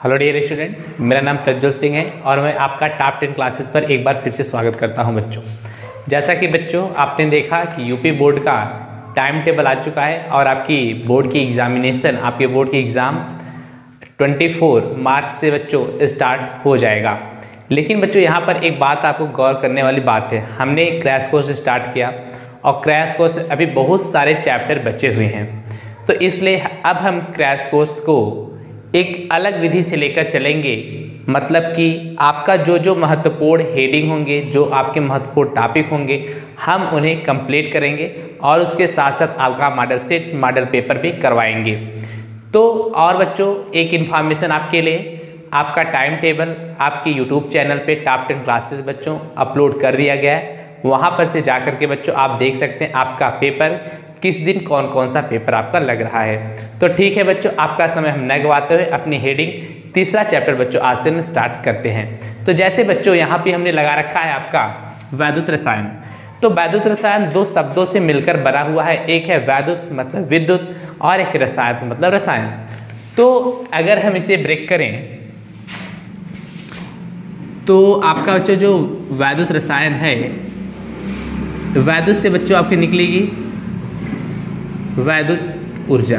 Hello dear student मेरा नाम प्रज्वल सिंह है और मैं आपका टॉप टेन क्लासेस पर एक बार फिर से स्वागत करता हूँ बच्चों। जैसा कि बच्चों, आपने देखा कि यूपी बोर्ड का टाइम टेबल आ चुका है और आपकी बोर्ड की एग्जामिनेशन आपके बोर्ड की एग्ज़ाम 24 मार्च से बच्चों स्टार्ट हो जाएगा। लेकिन बच्चों, यहाँ पर एक बात आपको गौर करने वाली बात है। हमने क्रैश कोर्स स्टार्ट किया और क्रैश कोर्स अभी बहुत सारे चैप्टर बचे हुए हैं। तो इसलिए अब हम क्रैश कोर्स को एक अलग विधि से लेकर चलेंगे। मतलब कि आपका जो जो महत्वपूर्ण हेडिंग होंगे, जो आपके महत्वपूर्ण टॉपिक होंगे, हम उन्हें कंप्लीट करेंगे और उसके साथ साथ आपका मॉडल सेट मॉडल पेपर भी करवाएँगे। तो और बच्चों, एक इन्फॉर्मेशन आपके लिए, आपका टाइम टेबल आपके यूट्यूब चैनल पे टॉप टेन क्लासेस बच्चों अपलोड कर दिया गया है। वहाँ पर से जा कर के बच्चों, आप देख सकते हैं आपका पेपर किस दिन कौन कौन सा पेपर आपका लग रहा है? तो ठीक है बच्चों, आपका समय हम न गवाते हुए अपनी हेडिंग तीसरा चैप्टर बच्चों, आज से हम स्टार्ट करते हैं। तो जैसे बच्चों, यहाँ पे हमने लगा रखा है आपका वैद्युत रसायन। तो वैद्युत रसायन दो शब्दों से मिलकर बना हुआ है। एक है वैद्युत मतलब विद्युत, और एक रसायन मतलब रसायन। तो अगर हम इसे ब्रेक करें तो आपका बच्चों, जो वैद्युत रसायन है, वैद्युत से बच्चों आपकी निकलेगी। वैद्युत ऊर्जा।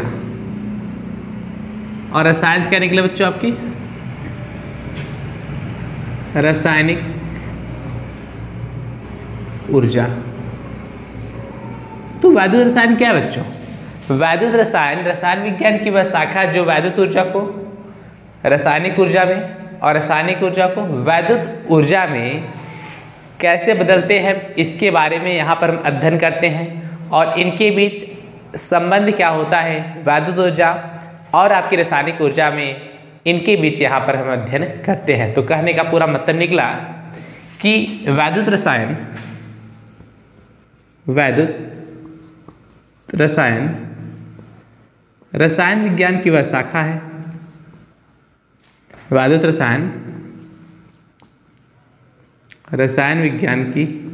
और रसायन क्या निकले बच्चों आपकी? रासायनिक ऊर्जा। तो वैद्युत रसायन क्या है बच्चों? वैद्युत रसायन रसायन विज्ञान की वह शाखा जो वैद्युत ऊर्जा को, रासायनिक ऊर्जा में और रासायनिक ऊर्जा को वैद्युत ऊर्जा में कैसे बदलते हैं, इसके बारे में यहाँ पर हम अध्ययन करते हैं। और इनके बीच संबंध क्या होता है? वैद्युत ऊर्जा और आपकी रासायनिक ऊर्जा में इनके बीच यहाँ पर हम अध्ययन करते हैं। तो कहने का पूरा मतलब निकला कि वैद्युत रसायन वैद्युत रसायन रसायन विज्ञान की वह शाखा है। वैद्युत रसायन रसायन विज्ञान की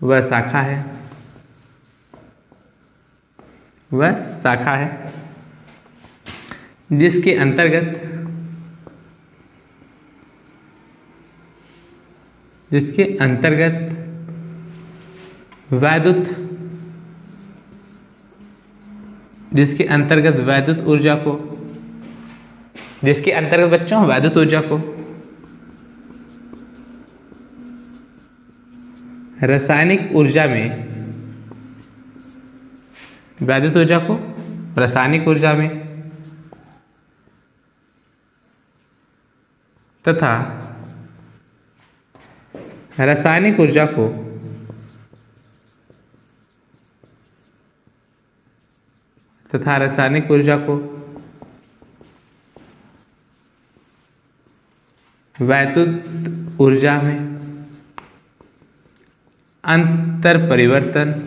वह शाखा है। वह शाखा है, जिसके अंतर्गत जिसके अंतर्गत वैद्युत, जिसके अंतर्गत वैद्युत ऊर्जा को, जिसके अंतर्गत बच्चों, वैद्युत ऊर्जा को, रासायनिक ऊर्जा में वैद्युत ऊर्जा को रासायनिक ऊर्जा में। तथा रासायनिक ऊर्जा को तथा रासायनिक ऊर्जा को वैद्युत ऊर्जा में अंतर परिवर्तन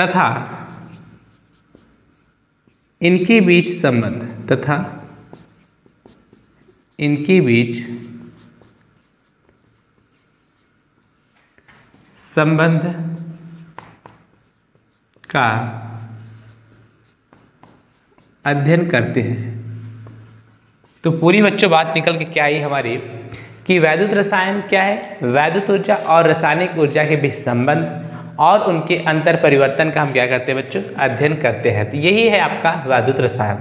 तथा इनके बीच संबंध तथा इनके बीच संबंध का अध्ययन करते हैं। तो पूरी बच्चों बात निकल के क्या आई हमारी? कि वैद्युत रसायन क्या है? वैद्युत ऊर्जा और रासायनिक ऊर्जा के बीच संबंध। और उनके अंतर परिवर्तन का हम क्या करते हैं बच्चों? अध्ययन करते हैं। तो यही है आपका वैद्युत रसायन।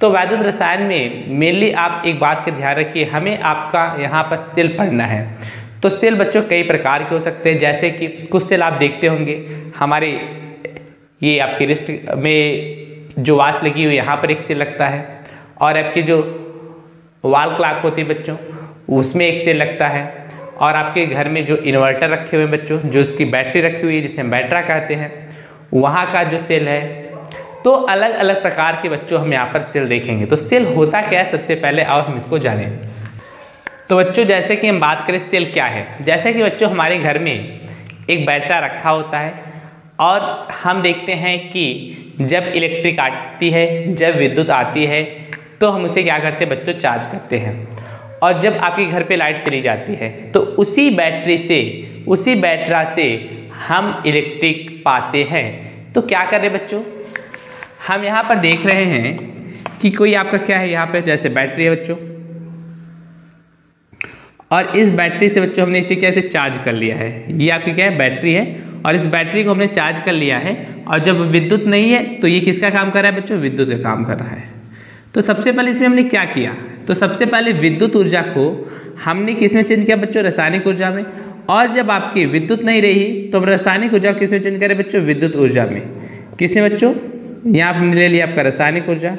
तो वैद्युत रसायन में मेनली आप एक बात का ध्यान रखिए, हमें आपका यहाँ पर सेल पढ़ना है। तो सेल बच्चों कई प्रकार के हो सकते हैं, जैसे कि कुछ सेल आप देखते होंगे, हमारे ये आपकी रिस्ट में जो वाश लगी हुई, यहाँ पर एक सेल लगता है। और आपके जो वाल क्लाक होती है बच्चों, उसमें एक सेल लगता है। और आपके घर में जो इन्वर्टर रखे हुए हैं बच्चों, जो उसकी बैटरी रखी हुई है, जिसे हम बैटरा कहते हैं, वहाँ का जो सेल है तो अलग अलग प्रकार के बच्चों हम यहाँ पर सेल देखेंगे। तो सेल होता क्या है? सबसे पहले आओ, हम इसको जानें। तो बच्चों, जैसे कि हम बात करें सेल क्या है? जैसे कि बच्चों, हमारे घर में एक बैटरा रखा होता है, और हम देखते हैं कि जब इलेक्ट्रिक आती है, जब विद्युत आती है तो हम उसे क्या करते हैं? बच्चों चार्ज करते हैं। और जब आपके घर पे लाइट चली जाती है तो उसी बैटरी से, उसी बैटरा से हम इलेक्ट्रिक पाते हैं। तो क्या कर रहे बच्चों? हम यहाँ पर देख रहे हैं कि कोई आपका क्या है यहाँ पे? जैसे बैटरी है बच्चों। और इस बैटरी से बच्चों हमने इसे कैसे चार्ज कर लिया है? ये आपकी क्या है? बैटरी है। और इस बैटरी को हमने चार्ज कर लिया है, और जब विद्युत नहीं है तो ये किसका काम कर रहा है बच्चों? विद्युत का काम कर रहा है। तो सबसे पहले इसमें हमने क्या किया? तो सबसे पहले विद्युत ऊर्जा को हमने किसमें चेंज किया बच्चों? रासायनिक ऊर्जा में। और जब आपकी विद्युत नहीं रही तो हम रासायनिक ऊर्जा किसमें चेंज करें बच्चों? विद्युत ऊर्जा में। किसमें बच्चों? यहाँ हमने ले लिया आपका रासायनिक ऊर्जा।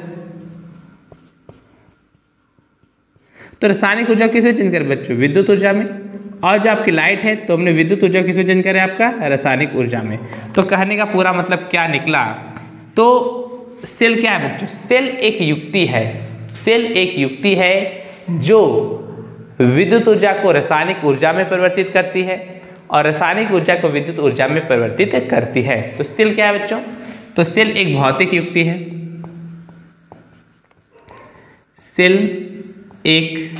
तो रासायनिक ऊर्जा किसमें चेंज करें बच्चों? विद्युत ऊर्जा में। और जो आपकी लाइट है तो हमने विद्युत ऊर्जा किसमें चेंज करें आपका? रासायनिक ऊर्जा में। तो कहने का पूरा मतलब क्या निकला? तो सेल क्या है बच्चों? सेल एक युक्ति है। सेल एक युक्ति है जो विद्युत ऊर्जा को रासायनिक ऊर्जा में परिवर्तित करती है और रासायनिक ऊर्जा को विद्युत ऊर्जा में परिवर्तित करती है। तो सेल क्या है बच्चों? तो सेल एक भौतिक युक्ति है। सेल एक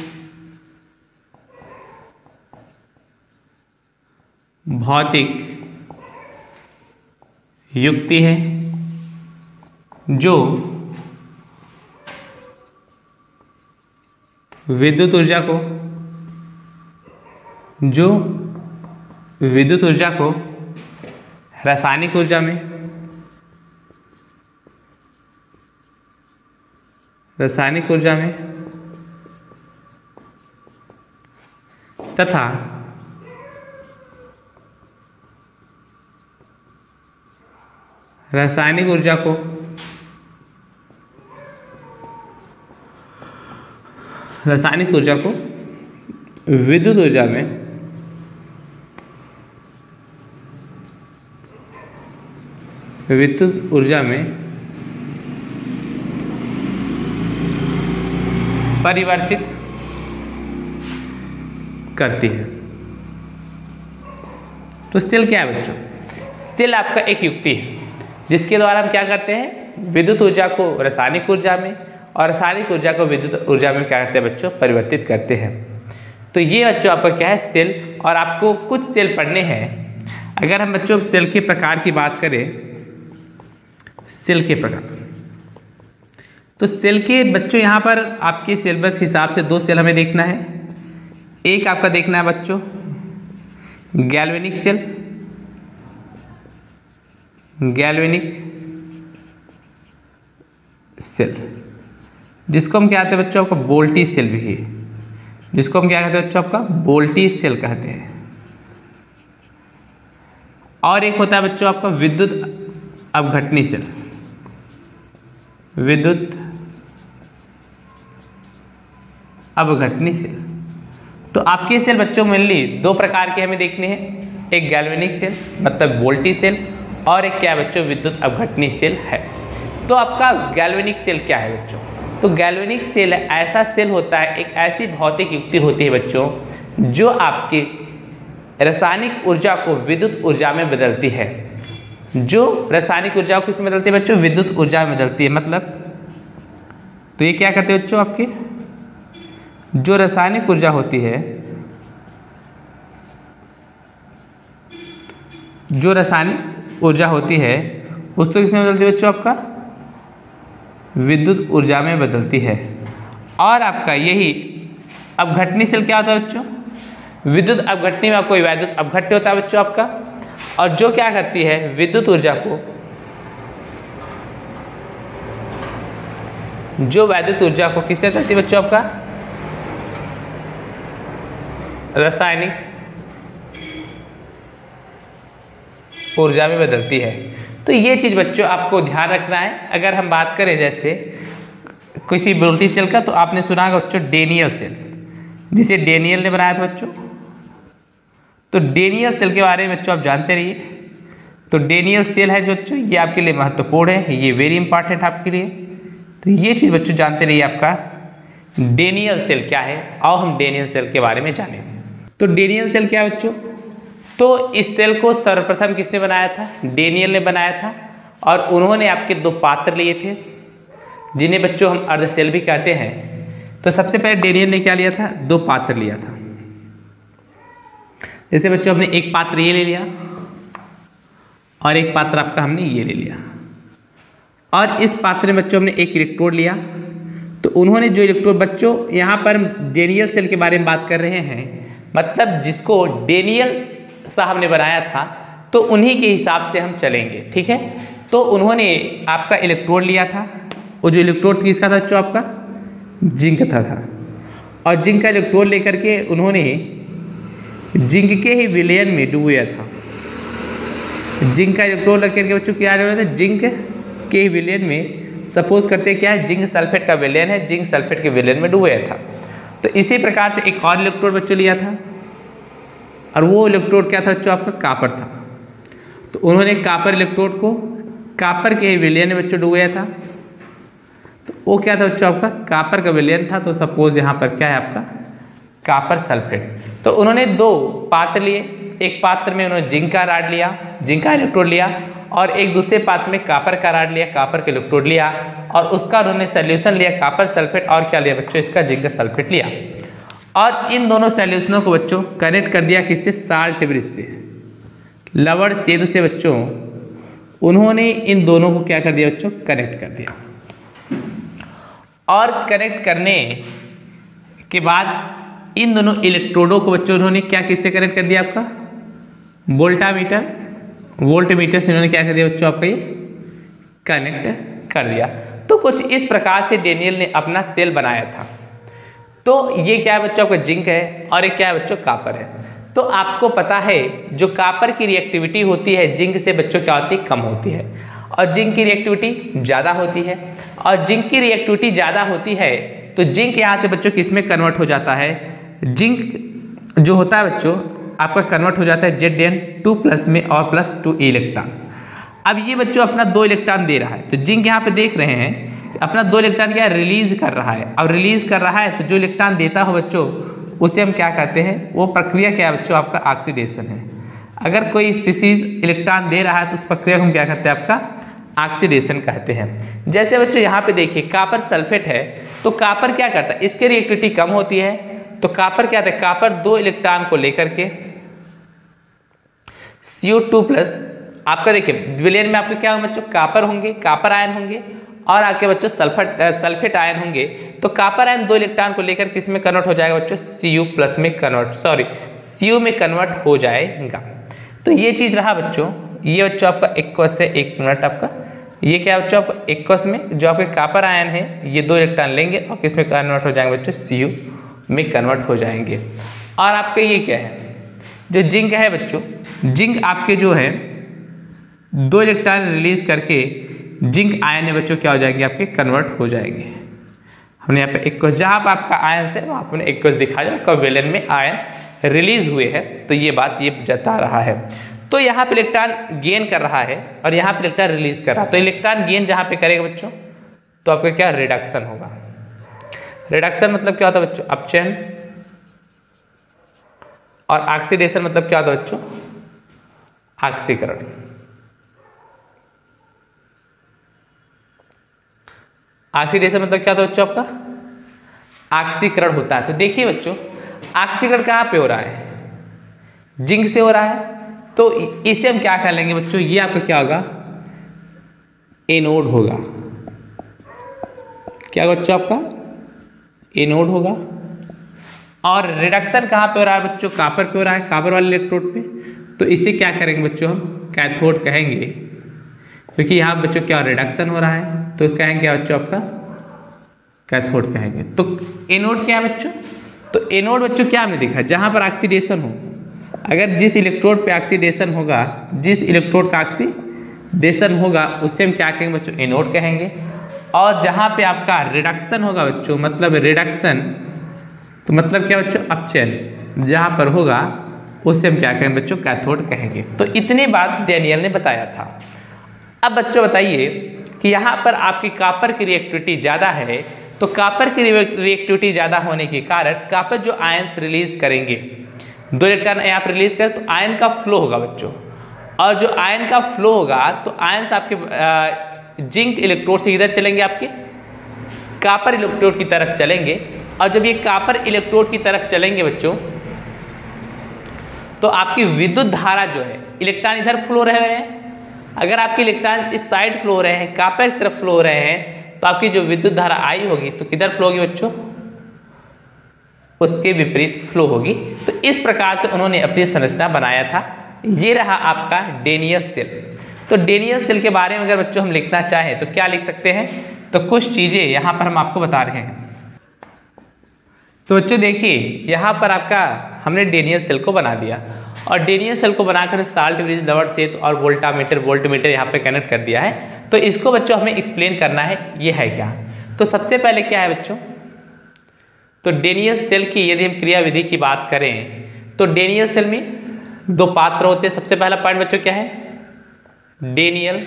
भौतिक युक्ति है जो विद्युत ऊर्जा को, जो विद्युत ऊर्जा को रासायनिक ऊर्जा में, रासायनिक ऊर्जा में, तथा रासायनिक ऊर्जा को रासायनिक ऊर्जा को विद्युत ऊर्जा में विद्युत ऊर्जा में परिवर्तित करती है। तो सेल क्या है बच्चों? सेल आपका एक युक्ति है, जिसके द्वारा हम क्या करते हैं? विद्युत ऊर्जा को रासायनिक ऊर्जा में और रासायनिक ऊर्जा को विद्युत ऊर्जा में क्या करते हैं बच्चों? परिवर्तित करते हैं। तो ये बच्चों आपका क्या है? सेल। और आपको कुछ सेल पढ़ने हैं। अगर हम बच्चों सेल के प्रकार की बात करें, सेल के प्रकार। तो सेल के बच्चों, यहाँ पर आपके सिलेबस के हिसाब से दो सेल हमें देखना है। एक आपका देखना है बच्चों गैल्वेनिक सेल गैल्वेनिक सेल जिसको हम क्या कहते हैं बच्चों, आपका बोल्टी सेल भी। जिसको हम क्या कहते हैं बच्चों, आपका बोल्टी सेल कहते हैं। और एक होता है बच्चों, आपका विद्युत अवघटनी सेल। विद्युत अवघटनी सेल। तो आपके सेल बच्चों, मेनली दो प्रकार के हमें देखने हैं। एक गैल्वेनिक सेल मतलब वोल्टी सेल, और एक क्या है बच्चों, विद्युत अवघटनी सेल है। तो आपका गैल्वेनिक सेल क्या है बच्चों? तो गैल्वेनिक सेल ऐसा सेल होता है, एक ऐसी भौतिक युक्ति होती है बच्चों, जो आपकी रासायनिक ऊर्जा को विद्युत ऊर्जा में बदलती है। जो रासायनिक ऊर्जा को किसमें बदलती है बच्चों? विद्युत ऊर्जा में बदलती है मतलब? तो ये क्या करते हैं बच्चों आपके? जो रासायनिक ऊर्जा होती है, जो रासायनिक ऊर्जा होती है, उसको किसमें बदलती है बच्चों आपका? विद्युत ऊर्जा में बदलती है। और आपका यही अवघटनी सेल क्या होता है बच्चों? विद्युत अवघटनी में कोई वैद्युत अवघट्य होता है बच्चों आपका? और जो क्या करती है, विद्युत ऊर्जा को जो वैद्युत ऊर्जा को किससे करती है बच्चों आपका? रासायनिक ऊर्जा में बदलती है। तो ये चीज़ बच्चों आपको ध्यान रखना है। अगर हम बात करें जैसे किसी बोल्टी सेल का तो आपने सुना होगा बच्चों डेनियल सेल। जिसे डेनियल ने बनाया था बच्चों। तो डेनियल सेल के बारे में बच्चों आप जानते रहिए। तो डेनियल सेल है जो बच्चों, ये आपके लिए महत्वपूर्ण है। ये वेरी इंपॉर्टेंट आपके लिए। तो ये चीज़ बच्चों जानते रहिए आपका, डेनियल सेल क्या है? और हम डेनियल सेल के बारे में जानें। तो डेनियल सेल क्या है बच्चों? तो इस सेल को सर्वप्रथम किसने बनाया था? डेनियल ने बनाया था और उन्होंने आपके दो पात्र लिए थे, जिन्हें बच्चों हम अर्ध सेल भी कहते हैं। तो सबसे पहले डेनियल ने क्या लिया था? दो पात्र लिया था। जैसे बच्चों, हमने एक पात्र ये ले लिया और एक पात्र आपका हमने ये ले लिया। और इस पात्र में बच्चों, हमने एक इलेक्ट्रोड लिया। तो उन्होंने जो इलेक्ट्रोड, बच्चों, यहाँ पर डेनियल सेल के बारे में बात कर रहे हैं मतलब जिसको डेनियल साहब ने बनाया था तो उन्हीं के हिसाब से हम चलेंगे ठीक है? तो उन्होंने आपका इलेक्ट्रोड लिया था। वो जो इलेक्ट्रोड किसका था बच्चों आपका? जिंक था, था। और जिंक का इलेक्ट्रोड लेकर के उन्होंने जिंक के ही विलयन में डुबोया था। जिंक का इलेक्ट्रोड लग करके बच्चों क्या था? जिंक के ही विलयन में सपोज़ करते क्या है? जिंक सल्फेट का विलयन है जिंक सल्फेट के विलयन में डुबोया था। तो इसी प्रकार से एक और इलेक्ट्रोड बच्चों लिया था। और वो इलेक्ट्रोड क्या था बच्चों आपका कापर था। तो उन्होंने कापर इलेक्ट्रोड को कापर के विलियन में बच्चों डुबाया था। तो वो क्या था बच्चों आपका? कापर का विलियन था तो सपोज़ यहाँ पर क्या है आपका? Copper sulphate. तो उन्होंने दो पात्र लिए। एक पात्र में उन्होंने जिंक का राड लिया, जिंक का इलेक्ट्रोड लिया और एक दूसरे पात्र में कापर का राड लिया, कापर का इलेक्ट्रोड लिया और उसका उन्होंने सोल्यूशन लिया, कापर सल्फेट और क्या लिया बच्चों? इसका जिंक सल्फेट लिया। और इन दोनों सोल्यूशनों को बच्चों कनेक्ट कर दिया किससे? साल्ट ब्रिज से। लवड़ सेतु से बच्चों, उन्होंने इन दोनों को क्या कर दिया बच्चों? कनेक्ट कर दिया। और कनेक्ट करने के बाद इन दोनों इलेक्ट्रोडों को बच्चों उन्होंने क्या किससे कनेक्ट कर दिया आपका? वोल्टामीटर। वोल्ट मीटर से इन्होंने क्या कर दिया बच्चों आपका ये? कनेक्ट कर दिया। तो कुछ इस प्रकार से डेनियल ने अपना सेल बनाया था। तो ये क्या है बच्चों, आपका जिंक है और ये क्या है बच्चों, कापर है। तो आपको पता है, जो कापर की रिएक्टिविटी होती है, जिंक से बच्चों क्या होती है, कम होती है। और जिंक की रिएक्टिविटी ज़्यादा होती है। और जिंक की रिएक्टिविटी ज़्यादा होती है तो जिंक यहाँ से बच्चों किसमें कन्वर्ट हो जाता है? जिंक जो होता है बच्चों, आपका कन्वर्ट हो जाता है जेड एन टू प्लस में और प्लस टू इलेक्ट्रॉन। अब ये बच्चों अपना दो इलेक्ट्रॉन दे रहा है। तो जिंक यहाँ पे देख रहे हैं अपना दो इलेक्ट्रॉन क्या रिलीज़ कर रहा है? और रिलीज़ कर रहा है तो जो इलेक्ट्रॉन देता हो बच्चों, उसे हम क्या कहते हैं? वो प्रक्रिया क्या है बच्चों? आपका ऑक्सीडेशन है। अगर कोई स्पीसीज इलेक्ट्रॉन दे रहा है तो उस प्रक्रिया को हम क्या कहते हैं? आपका ऑक्सीडेशन कहते हैं। जैसे बच्चों, यहाँ पे देखिए कापर सल्फेट है तो कापर क्या करता है? इसकी रिएक्टिविटी कम होती है। तो कापर क्या था कापर दो इलेक्ट्रॉन को लेकर के सीओ टू प्लस आपका देखिए विलियन में आपके क्या होंगे बच्चों? कापर होंगे कापर आयन होंगे। और आपके बच्चों सल्फेट सल्फेट आयन होंगे तो कापर आयन दो इलेक्ट्रॉन को लेकर किसमें कन्वर्ट हो जाएगा बच्चों? सी यू प्लस में कन्वर्ट सॉरी सी यू में कन्वर्ट हो जाएगा। तो ये चीज़ रहा बच्चों, ये बच्चों आपका इक्वस से एक मिनट आपका। ये क्या बच्चों आपका इक्वस में, जो आपके कापर आयन है, ये दो इलेक्ट्रॉन लेंगे और किसमें कन्वर्ट हो जाएँगे बच्चों? सी यू में कन्वर्ट हो जाएँगे। और आपका ये क्या है? जो जिंक है बच्चों, जिंक आपके जो है, दो इलेक्ट्रॉन रिलीज़ करके जिंक आयन है बच्चों, क्या हो जाएँगे आपके? कन्वर्ट हो जाएँगे। हमने यहाँ पे एक क्वेश्चन, जहाँ पर आपका आयन है वहाँ पर एक दिखाया आपका वेलन में आयन रिलीज़ हुए हैं। तो ये बात ये जता रहा है। तो यहाँ पे इलेक्ट्रॉन गेन कर रहा है और यहाँ पे इलेक्ट्रॉन रिलीज़ कर रहा है। तो इलेक्ट्रॉन गेन जहाँ पे करेगा बच्चों तो आपका क्या रिडक्शन होगा? रिडक्शन मतलब क्या होता है बच्चों? अपचयन। और ऑक्सीडेशन मतलब क्या होता है बच्चों? ऑक्सीकरण ऑक्सीडेशन मतलब क्या होता है बच्चों आपका? ऑक्सीकरण होता है। तो देखिए बच्चों ऑक्सीकरण कहाँ पे हो रहा है? जिंक से हो रहा है। तो इसे हम क्या कह लेंगे बच्चों? ये आपका क्या होगा? एनोड होगा। क्या होगा बच्चों आपका? एनोड होगा। और रिडक्शन कहाँ पे हो रहा है बच्चों? कापर पे हो रहा है? कापर वाले इलेक्ट्रोड पे? तो इसे क्या करेंगे बच्चों हम? कैथोड कहेंगे। क्योंकि यहाँ बच्चों क्या रिडक्शन हो रहा है? तो कहेंगे क्या बच्चों आपका कैथोड कहेंगे। तो एनोड क्या है बच्चों? तो एनोड बच्चों क्या हमने देखा? जहाँ पर ऑक्सीडेशन हो। अगर जिस इलेक्ट्रोड पे ऑक्सीडेशन होगा, जिस इलेक्ट्रोड का ऑक्सीडेशन होगा, उससे हम क्या कहेंगे बच्चों? एनोड कहेंगे। और जहाँ पे आपका रिडक्शन होगा बच्चों मतलब रिडक्शन तो मतलब क्या बच्चों? अपचयन जहाँ पर होगा, उससे हम क्या कहेंगे बच्चों? कैथोड कहेंगे। तो इतनी बात डेनियल ने बताया था। अब बच्चों बताइए कि यहाँ पर आपकी कापर की रिएक्टिविटी ज़्यादा है तो कापर की रिएक्टिविटी ज़्यादा होने के कारण कापर जो आयंस रिलीज़ करेंगे, दो इलेक्ट्रॉन पर रिलीज़ करें तो आयन का फ्लो होगा बच्चों। और जो आयन का फ्लो होगा तो आयन्स आपके जिंक इलेक्ट्रोड से इधर चलेंगे आपके, कापर इलेक्ट्रोड की तरफ़ चलेंगे। और जब ये कापर इलेक्ट्रोड की तरफ़ चलेंगे बच्चों तो आपकी विद्युत धारा जो है इलेक्ट्रॉन इधर फ्लो रह रहे हैं अगर आपके इलेक्ट्रॉन इस साइड फ्लो हो रहे हैं कापर की तरफ़ फ्लो हो रहे हैं तो आपकी जो विद्युत धारा आई होगी तो किधर फ्लो होगी बच्चों? उसके विपरीत फ्लो होगी। तो इस प्रकार से उन्होंने अपनी संरचना बनाया था। ये रहा आपका डेनियस सेल। तो डेनियस सेल के बारे में अगर बच्चों हम लिखना चाहें तो क्या लिख सकते हैं? तो कुछ चीज़ें यहाँ पर हम आपको बता रहे हैं। तो बच्चों देखिए, यहाँ पर आपका हमने डेनियस सेल को बना दिया। और डेनियस सेल को बनाकर साल्ट ब्रिज लवर सेत और वोल्टामीटर, वोल्टमीटर यहाँ पे कनेक्ट कर दिया है। तो इसको बच्चों हमें एक्सप्लेन करना है, ये है क्या? तो सबसे पहले क्या है बच्चों? तो डेनियल सेल की यदि हम क्रियाविधि की बात करें तो डेनियल सेल में दो पात्र होते हैं। सबसे पहला पॉइंट बच्चों क्या है? डेनियल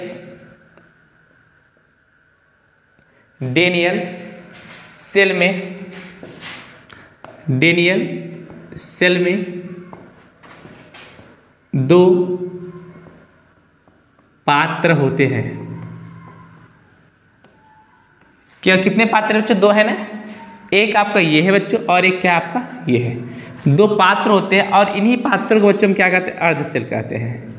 डेनियल सेल में डेनियल सेल में दो पात्र होते हैं। क्या कितने पात्र बच्चों? दो है ना? एक आपका ये है बच्चों और एक क्या आपका? ये है। दो पात्र होते हैं और इन्हीं पात्रों को बच्चों क्या कहते हैं? अर्ध सेल कहते हैं।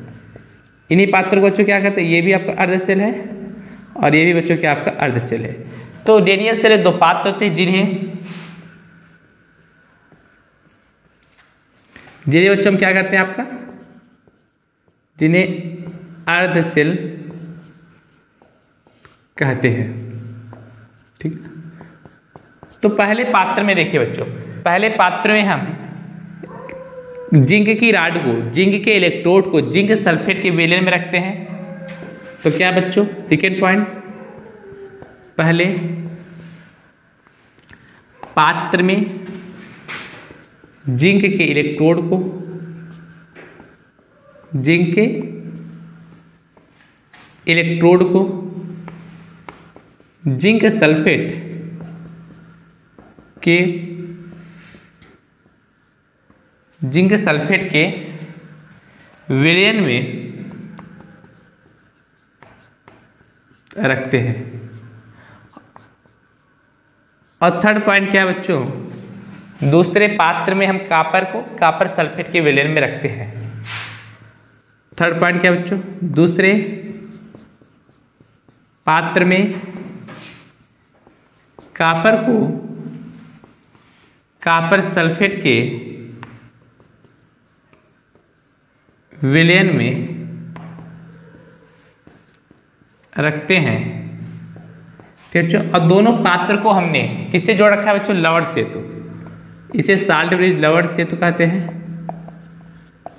इन्हीं पात्रों को बच्चों क्या कहते हैं? ये भी आपका अर्ध सेल है और ये भी बच्चों क्या आपका अर्ध सेल है। तो डेनियल सेल दो पात्र होते हैं, जिन्हें जिन्हें बच्चों क्या कहते हैं आपका? जिन्हें अर्ध सेल कहते हैं। ठीक? तो पहले पात्र में देखिए बच्चों, पहले पात्र में हम जिंक की राड को, जिंक के इलेक्ट्रोड को, जिंक सल्फेट के वेलन में रखते हैं। तो क्या बच्चों? सेकेंड पॉइंट पहले पात्र में जिंक के इलेक्ट्रोड को जिंक के, इलेक्ट्रोड को, जिंक सल्फेट के, जिंक सल्फेट के विलयन में रखते हैं। और थर्ड पॉइंट क्या है बच्चों? दूसरे पात्र में हम कापर को कापर सल्फेट के विलयन में रखते हैं। थर्ड पॉइंट क्या बच्चों? दूसरे पात्र में कापर को कापर सल्फेट के विलयन में रखते हैं। ठीक बच्चों और दोनों पात्र को हमने किससे जोड़ रखा है बच्चों? लवड़ सेतु। इसे साल्ट ब्रिज लवड़ सेतु कहते हैं।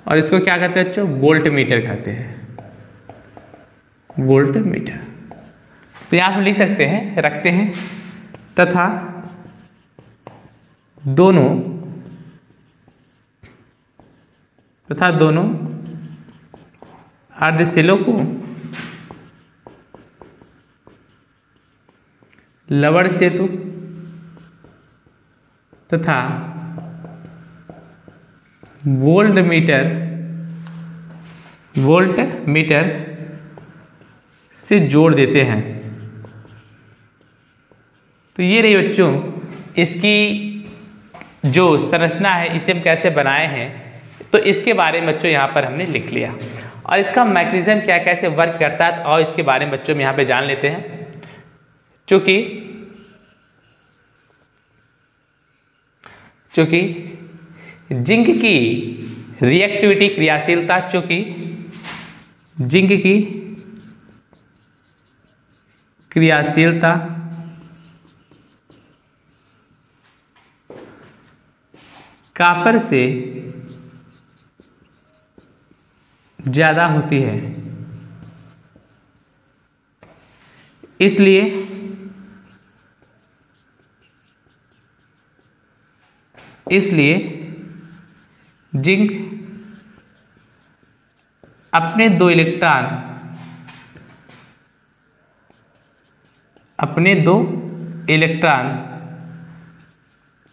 और इसको क्या कहते हैं बच्चों? वोल्ट मीटर कहते हैं। Voltmeter. तो यहाँ हम लिख सकते हैं, रखते हैं। तथा दोनों तथा दोनों अर्धशिलों को लवड़ सेतु तथा वोल्ट मीटर वोल्ट मीटर से जोड़ देते हैं। तो ये रही बच्चों, इसकी जो संरचना है, इसे हम कैसे बनाए हैं तो इसके बारे में बच्चों यहाँ पर हमने लिख लिया। और इसका मैकेनिज्म क्या, कैसे वर्क करता है, और इसके बारे में बच्चों में यहाँ पे जान लेते हैं। चूँकि चूँकि जिंक की रिएक्टिविटी क्रियाशीलता चूँकि जिंक की क्रियाशीलता कापर से ज़्यादा होती है। इसलिए इसलिए जिंक। अपने दो इलेक्ट्रॉन। अपने दो इलेक्ट्रॉन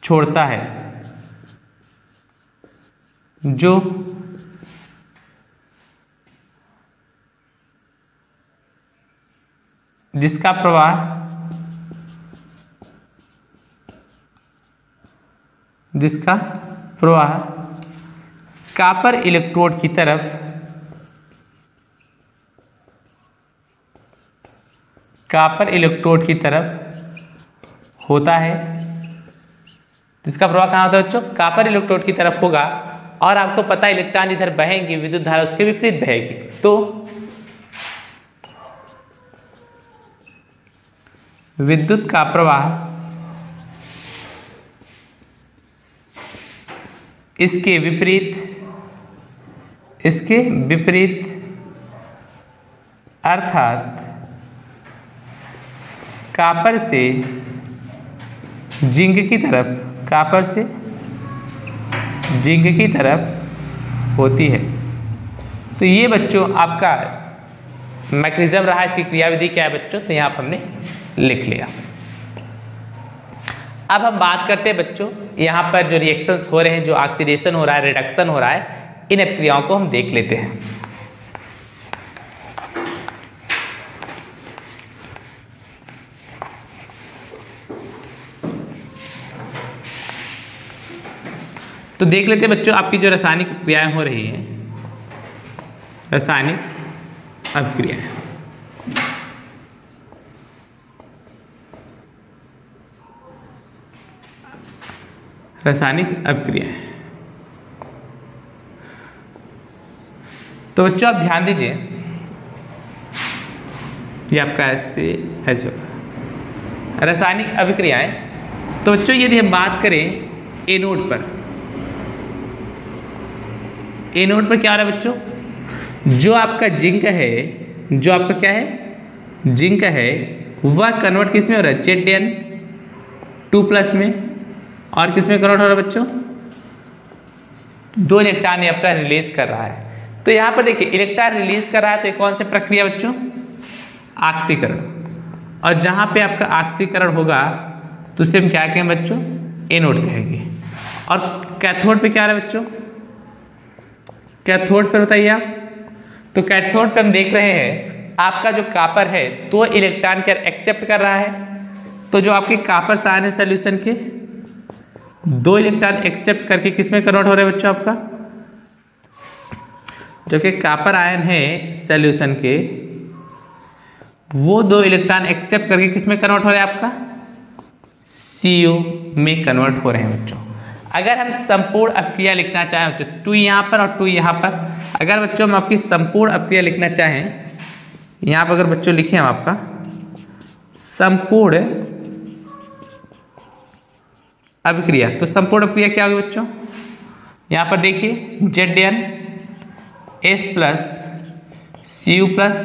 छोड़ता है जो जिसका प्रवाह जिसका प्रवाह कापर इलेक्ट्रोड की तरफ़ कापर इलेक्ट्रोड की तरफ़ होता है। इसका प्रभाव कहाँ होता है बच्चों? कापर इलेक्ट्रोड की तरफ़ होगा और आपको पता है इलेक्ट्रॉन इधर बहेंगे, विद्युत धारा उसके विपरीत बहेगी। तो विद्युत का प्रवाह इसके विपरीत इसके विपरीत अर्थात कापर से, जिंक की तरफ़, कापर से जिंक की तरफ़ होती है। तो ये बच्चों आपका मैकेनिज्म रहा, इसकी क्रियाविधि क्या है बच्चों? तो यहाँ पर हमने लिख लिया। अब हम बात करते हैं बच्चों, यहाँ पर जो रिएक्शंस हो रहे हैं, जो ऑक्सीडेशन हो रहा है रिडक्शन हो रहा है इन क्रियाओं को हम देख लेते हैं। तो देख लेते हैं बच्चों, आपकी जो रासायनिक क्रियाएँ हो रही हैं, रासायनिक अभिक्रियाएँ। रासायनिक अभिक्रियाएँ। तो बच्चों, आप ध्यान दीजिए। ये आपका ऐसे ऐसे होगा। रासायनिक अभिक्रियाएँ। तो बच्चों, यदि हम बात करें एनोड पर। एनोड पर क्या हो रहा है बच्चों? जो आपका जिंक है, जो आपका क्या है? जिंक है, वह कन्वर्ट किसमें हो रहा है? जेड एन टू प्लस में। और किसमें कन्वर्ट हो रहा है बच्चों? दो इलेक्ट्रॉन अपना रिलीज़ कर रहा है। तो यहाँ पर देखिए इलेक्ट्रॉन रिलीज़ कर रहा है तो कौन सी प्रक्रिया बच्चों? ऑक्सीकरण और जहाँ पे आपका ऑक्सीकरण होगा तो उसे हम क्या कहें बच्चों? एनोड कहेंगे। और कैथोड पे क्या रहा है बच्चों? कैथोड पर बताइए आप। तो कैथोड पे हम देख रहे हैं, आपका जो कापर है तो इलेक्ट्रॉन क्या एक्सेप्ट कर रहा है। तो जो आपके कापर साइन है सोल्यूशन के, दो इलेक्ट्रॉन एक्सेप्ट करके किसमें कन्वर्ट हो रहे हैं बच्चों आपका? जो कि कापर आयन है सोल्यूशन के, वो दो इलेक्ट्रॉन एक्सेप्ट करके किसमें कन्वर्ट हो रहे हैं आपका? CO में कन्वर्ट हो रहे हैं बच्चों। अगर हम संपूर्ण अपक्रिया लिखना चाहें बच्चों टू यहाँ पर और टू यहाँ पर। अगर बच्चों हम आपकी संपूर्ण अपक्रिया लिखना चाहें, यहाँ पर अगर बच्चों लिखें हम आपका, संपूर्ण अभिक्रिया तो संपूर्ण अभिक्रिया क्या होगी बच्चों? यहाँ पर देखिए Z N S plus C U plus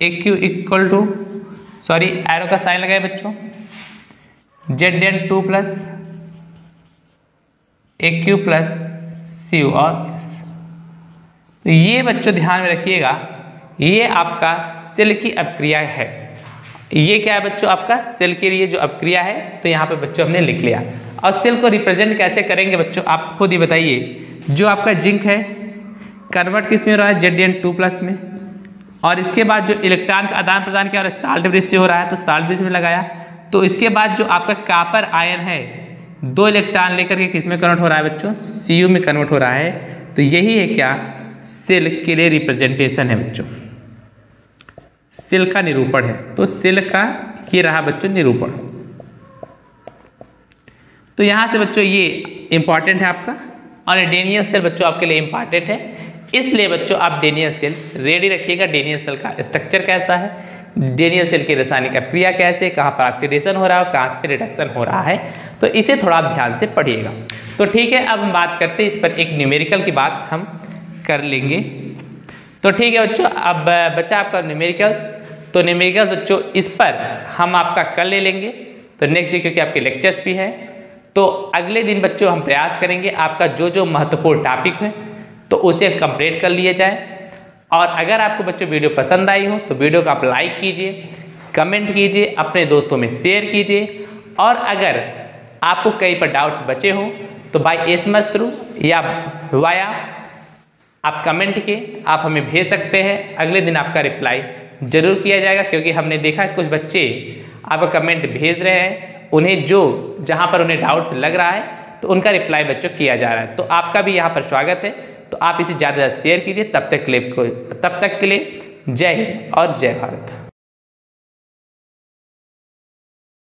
A Q equal to sorry arrow का साइन लगाए बच्चों। Z N two plus A Q plus C U और एस तो ये बच्चों ध्यान में रखिएगा, ये आपका सेल की अपक्रिया है। ये क्या है बच्चों आपका? सेल के लिए जो अपक्रिया है तो यहाँ पे बच्चों हमने लिख लिया। और सेल को रिप्रेजेंट कैसे करेंगे बच्चों? आप खुद ही बताइए। जो आपका जिंक है कन्वर्ट किसमें हो रहा है? जेड टू प्लस में। और इसके बाद जो इलेक्ट्रॉन का आदान प्रदान किया और साल्ट ब्रिज से हो रहा है तो साल्ट ब्रिज में लगाया। तो इसके बाद जो आपका कापर आयन है, दो इलेक्ट्रॉन लेकर के किसमें कन्वर्ट हो रहा है बच्चों? सीयू में कन्वर्ट हो रहा है। तो यही है क्या? सेल के लिए रिप्रेजेंटेशन है बच्चों। सेल का निरूपण है। तो सेल का ये रहा बच्चों निरूपण। तो यहाँ से बच्चों ये इंपॉर्टेंट है आपका। और डेनियल सेल बच्चों आपके लिए इंपॉर्टेंट है। इसलिए बच्चों, आप डेनियल सेल रेडी रखिएगा। डेनियल सेल का स्ट्रक्चर कैसा है? डेनियल सेल की रासायनिक क्रिया कैसे? कहाँ पर ऑक्सीडेशन हो रहा है कहाँ पर रिडक्शन हो रहा है? तो इसे थोड़ा आप ध्यान से पढ़िएगा। तो ठीक है, अब हम बात करते हैं, इस पर एक न्यूमेरिकल की बात हम कर लेंगे। तो ठीक है बच्चों, अब बचा आपका न्यूमेरिकल्स तो न्यूमेरिकल्स बच्चों, इस पर हम आपका कल ले लेंगे। तो नेक्स्ट डे क्योंकि आपके लेक्चर्स भी है। तो अगले दिन बच्चों हम प्रयास करेंगे, आपका जो जो महत्वपूर्ण टॉपिक है तो उसे कंप्लीट कर लिया जाए। और अगर आपको बच्चों वीडियो पसंद आई हो तो वीडियो को आप लाइक कीजिए कमेंट कीजिए, अपने दोस्तों में शेयर कीजिए। और अगर आपको कहीं पर डाउट्स बचे हों तो बाई एस एम थ्रू या वाया आप कमेंट के आप हमें भेज सकते हैं। अगले दिन आपका रिप्लाई ज़रूर किया जाएगा, क्योंकि हमने देखा कुछ बच्चे आपका कमेंट भेज रहे हैं। उन्हें जो, जहाँ पर उन्हें डाउट्स लग रहा है तो उनका रिप्लाई बच्चों किया जा रहा है। तो आपका भी यहाँ पर स्वागत है। तो आप इसे ज़्यादा से ज़्यादा शेयर कीजिए। तब तक क्लिप को तब तक के लिए जय हिंद और जय भारत।